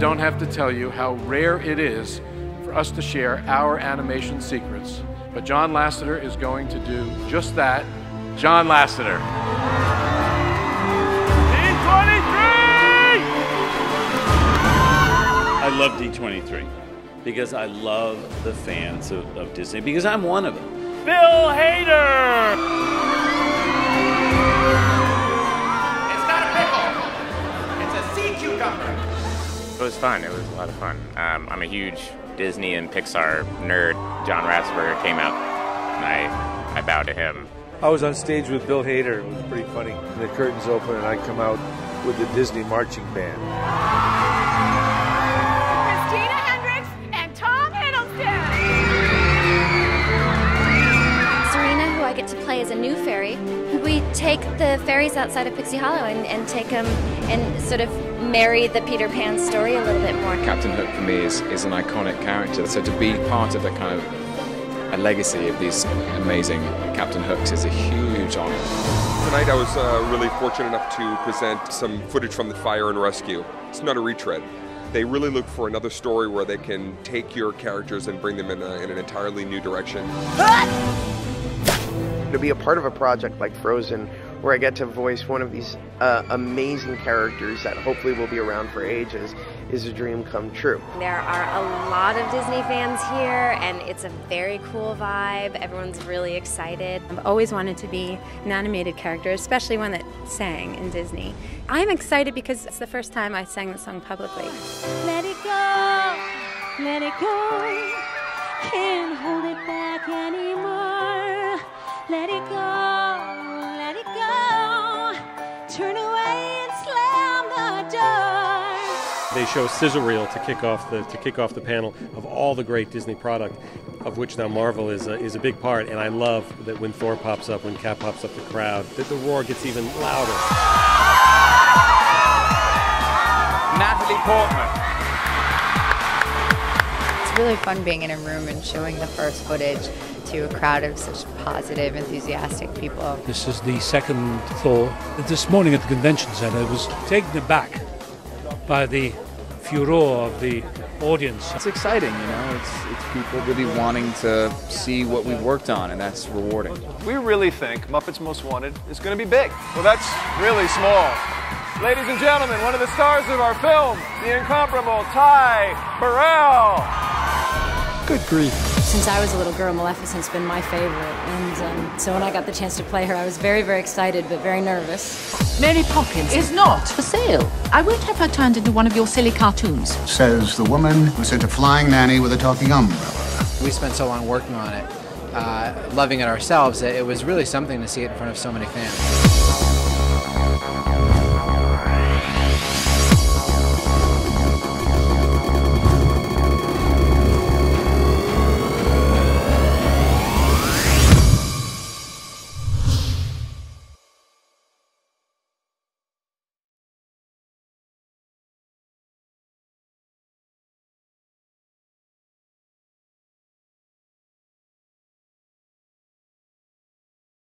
don't have to tell you how rare it is for us to share our animation secrets. But John Lasseter is going to do just that. John Lasseter. I love D23 because I love the fans of, of Disney because I'm one of them. Bill Hader! It was fun. It was a lot of fun. Um, I'm a huge Disney and Pixar nerd. John Ratzenberger came out, and I, I bow to him. I was on stage with Bill Hader. It was pretty funny. The curtains open, and I come out with the Disney marching band. Christina Hendricks and Tom Hiddleston. Zarina, who I get to play as a new fairy. We take the fairies outside of Pixie Hollow and, and take them and sort of marry the Peter Pan story a little bit more. Captain Hook for me is, is an iconic character, so to be part of a kind of a legacy of these amazing Captain Hooks is a huge honor. Tonight I was uh, really fortunate enough to present some footage from the fire and rescue. It's not a retread. They really look for another story where they can take your characters and bring them in, a, in an entirely new direction. To be a part of a project like Frozen, where I get to voice one of these uh, amazing characters that hopefully will be around for ages, is a dream come true. There are a lot of Disney fans here, and it's a very cool vibe. Everyone's really excited. I've always wanted to be an animated character, especially one that sang in Disney. I'm excited because it's the first time I sang the song publicly. Let it go, let it go. Can't hold it back anymore. Let it go, They show sizzle reel to kick off the to kick off the panel of all the great Disney product, of which now Marvel is a, is a big part. And I love that when Thor pops up, when Cap pops up, the crowd that the roar gets even louder. Natalie Portman. It's really fun being in a room and showing the first footage to a crowd of such positive, enthusiastic people. This is the second Thor. This morning at the convention center I was taken aback by the furor of the audience. It's exciting, you know. It's it's people really wanting to see what we've worked on, and that's rewarding. We really think Muppets Most Wanted is going to be big. Well, that's really small. Ladies and gentlemen, one of the stars of our film, the incomparable Ty Burrell. Good grief. Since I was a little girl, Maleficent's been my favorite. And um, so when I got the chance to play her, I was very, very excited, but very nervous. Mary Poppins is not for sale. I won't have her turned into one of your silly cartoons. Says the woman who sent a flying nanny with a talking umbrella. We spent so long working on it, uh, loving it ourselves, that it was really something to see it in front of so many fans.